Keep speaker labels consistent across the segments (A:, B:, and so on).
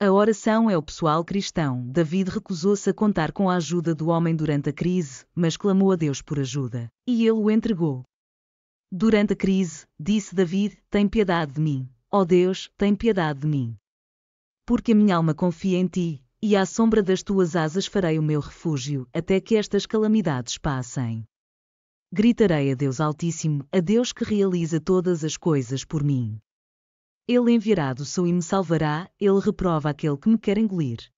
A: A oração é o pessoal cristão. David recusou-se a contar com a ajuda do homem durante a crise, mas clamou a Deus por ajuda, e ele o entregou. Durante a crise, disse David: Tem piedade de mim. Ó oh Deus, tem piedade de mim. Porque a minha alma confia em ti, e à sombra das tuas asas farei o meu refúgio, até que estas calamidades passem. Gritarei a Deus Altíssimo, a Deus que realiza todas as coisas por mim. Ele enviará do seu e me salvará, ele reprova aquele que me quer engolir.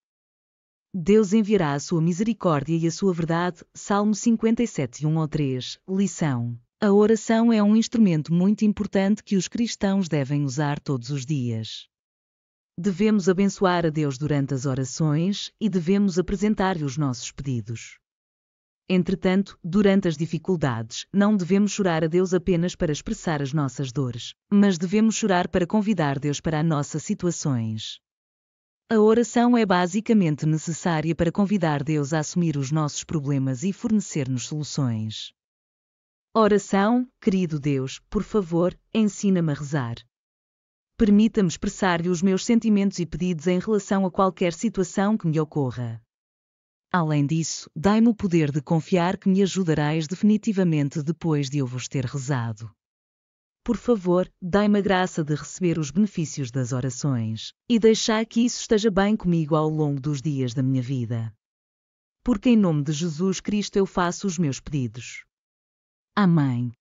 A: Deus enviará a sua misericórdia e a sua verdade. Salmo 57, 1 ou 3. Lição. A oração é um instrumento muito importante que os cristãos devem usar todos os dias. Devemos abençoar a Deus durante as orações e devemos apresentar-lhe os nossos pedidos. Entretanto, durante as dificuldades, não devemos chorar a Deus apenas para expressar as nossas dores, mas devemos chorar para convidar Deus para as nossas situações. A oração é basicamente necessária para convidar Deus a assumir os nossos problemas e fornecer-nos soluções. Oração, querido Deus, por favor, ensina-me a rezar. Permita-me expressar-lhe os meus sentimentos e pedidos em relação a qualquer situação que me ocorra. Além disso, dai-me o poder de confiar que me ajudarás definitivamente depois de eu vos ter rezado. Por favor, dai-me a graça de receber os benefícios das orações, e deixar que isso esteja bem comigo ao longo dos dias da minha vida. Porque em nome de Jesus Cristo eu faço os meus pedidos. Amém.